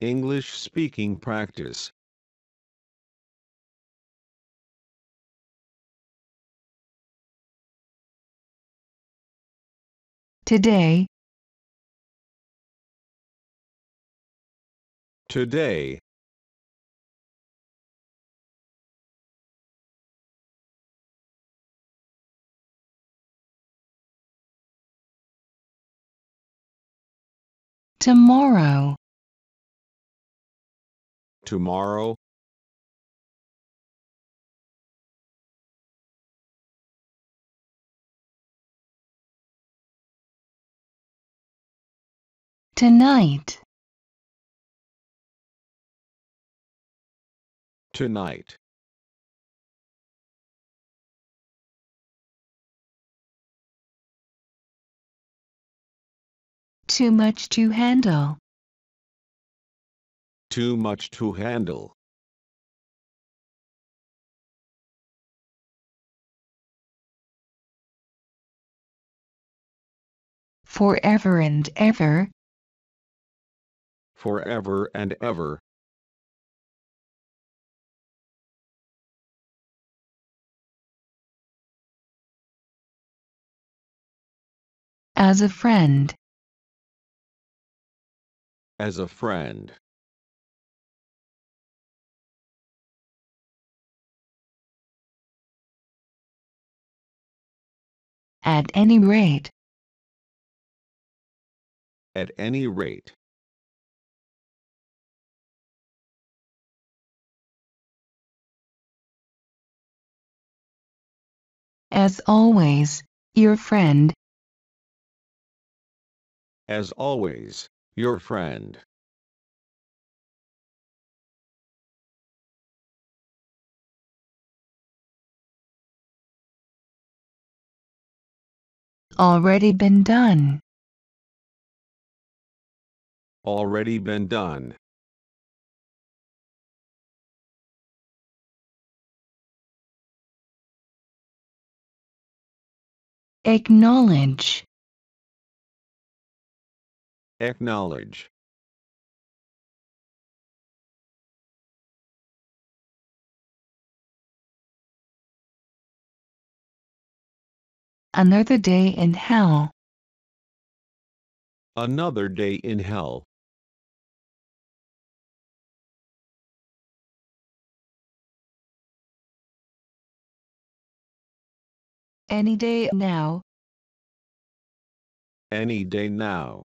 English speaking practice. Today, Today, tomorrow, tomorrow, tonight, tonight, too much to handle, too much to handle. forever and ever, forever and ever, as a friend, as a friend, at any rate, at any rate, as always, your friend, as always, your friend. Already been done, Already been done. acknowledge, Acknowledge. Another day in hell, Another day in hell. any day now, Any day now.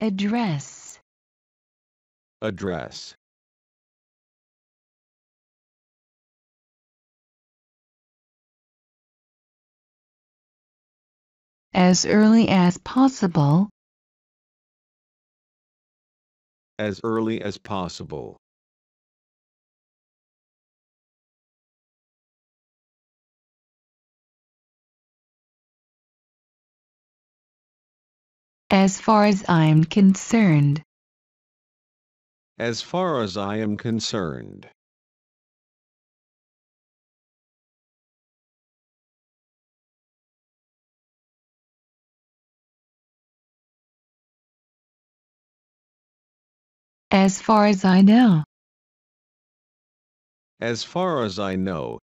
address, Address. as early as possible, As early as possible. as far as I'm concerned, As far as I am concerned. as far as I know, As far as I know.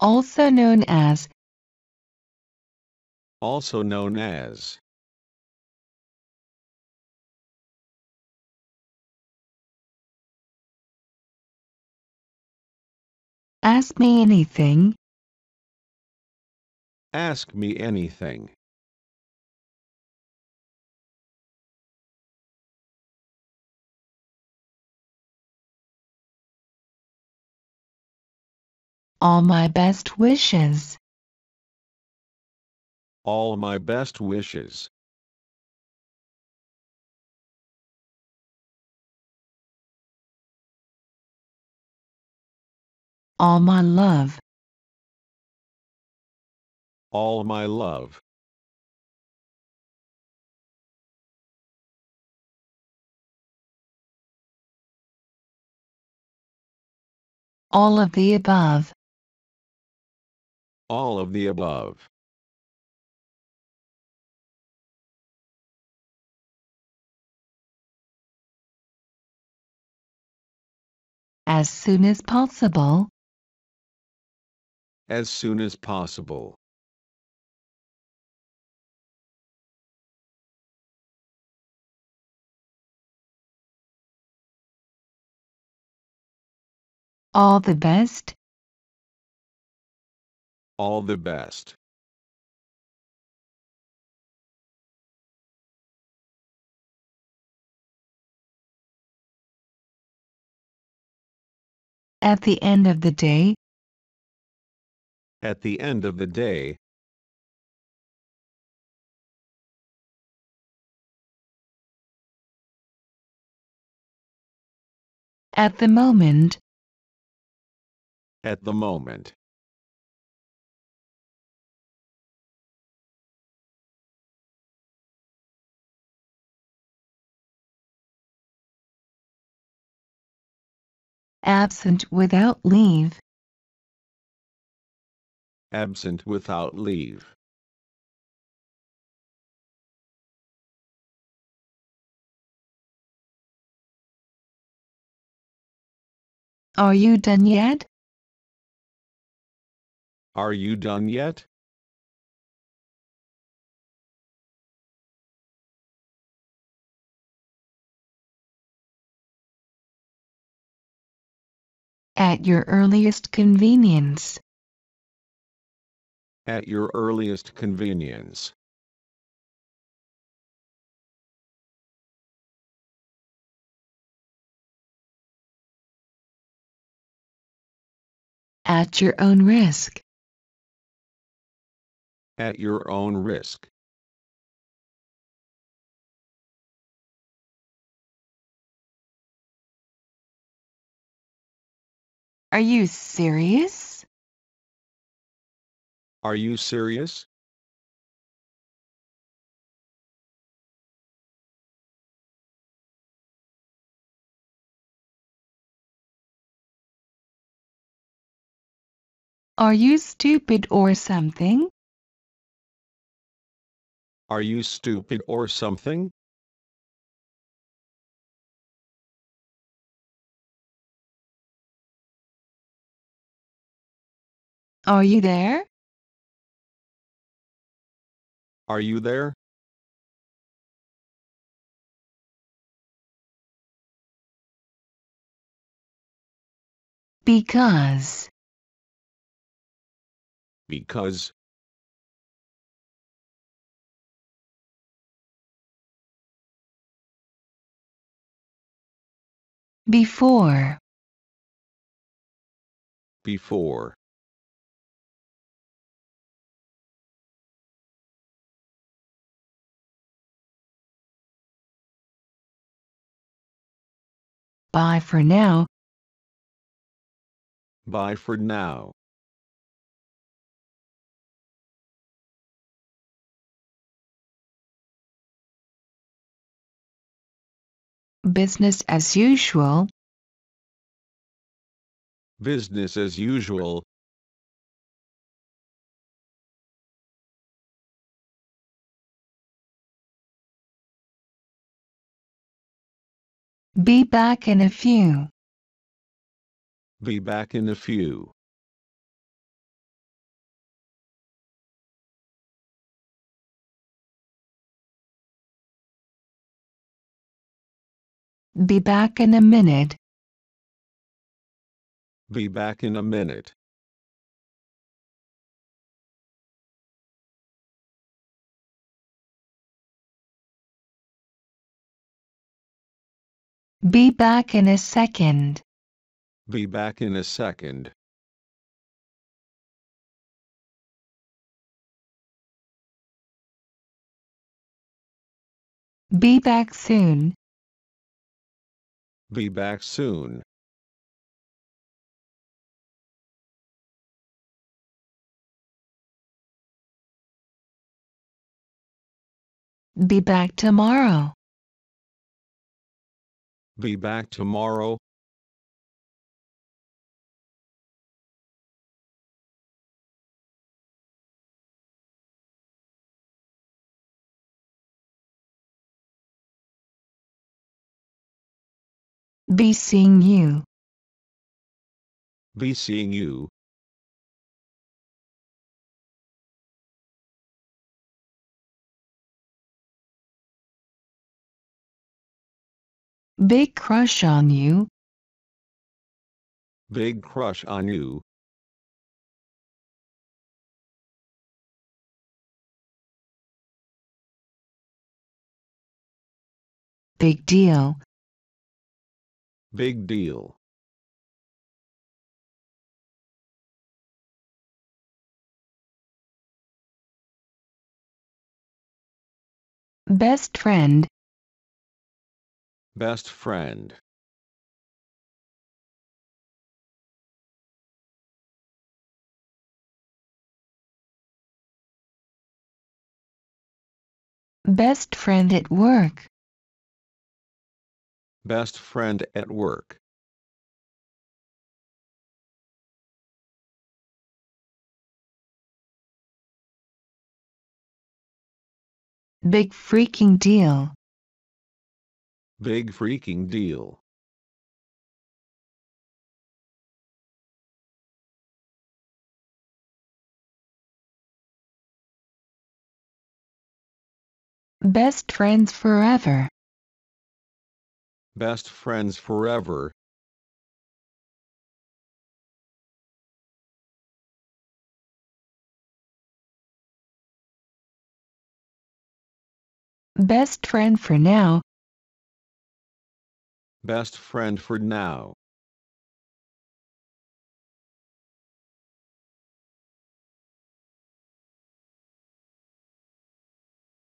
also known as, Also known as. ask me anything, Ask me anything. all my best wishes, all my best wishes. All my love. All my love. All of the above. All of the above. As soon as possible. As soon as possible. All the best. All the best. At the end of the day. At the end of the day. At the moment. At the moment. Absent without leave. Absent without leave. Are you done yet? Are you done yet? At your earliest convenience. At your earliest convenience. At your own risk. At your own risk. Are you serious? Are you serious? Are you stupid or something? Are you stupid or something? Are you there? Are you there? Because. Because. Before. Before. Bye for now. Bye for now. Business as usual. Business as usual. Be back in a few. Be back in a few. Be back in a minute. Be back in a minute. Be back in a second. Be back in a second. Be back soon. Be back soon. Be back tomorrow. Be back tomorrow. Be seeing you. Be seeing you. Big crush on you. Big crush on you. Big deal. Big deal. Best friend. Best friend. Best friend at work. Best friend at work. Big freaking deal. Big freaking deal. Best friends forever. Best friends forever. Best friend for now. Best friend for now.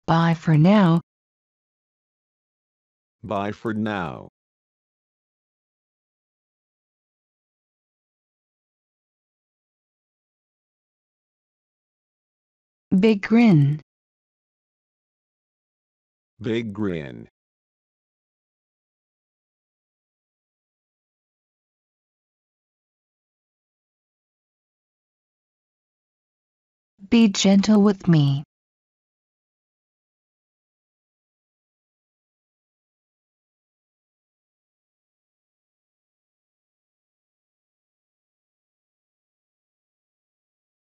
Bye for now. Bye for now. Big grin. Big grin. Be gentle with me.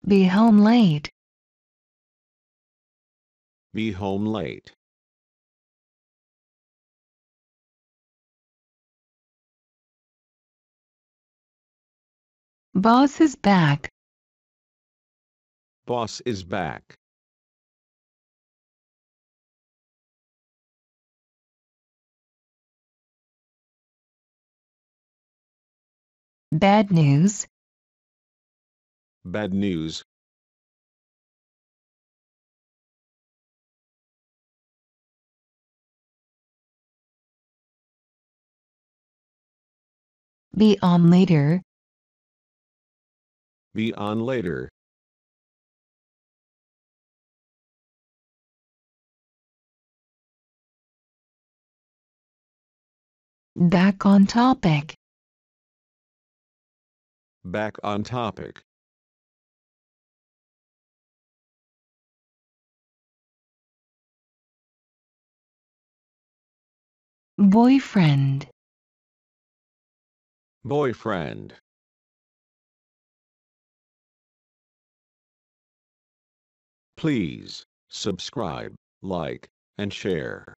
Be home late. Be home late. Boss is back. Boss is back. Bad news. Bad news. Be on later. Be on later. Back on topic. Back on topic. Boyfriend. Boyfriend. Please subscribe, like, and share.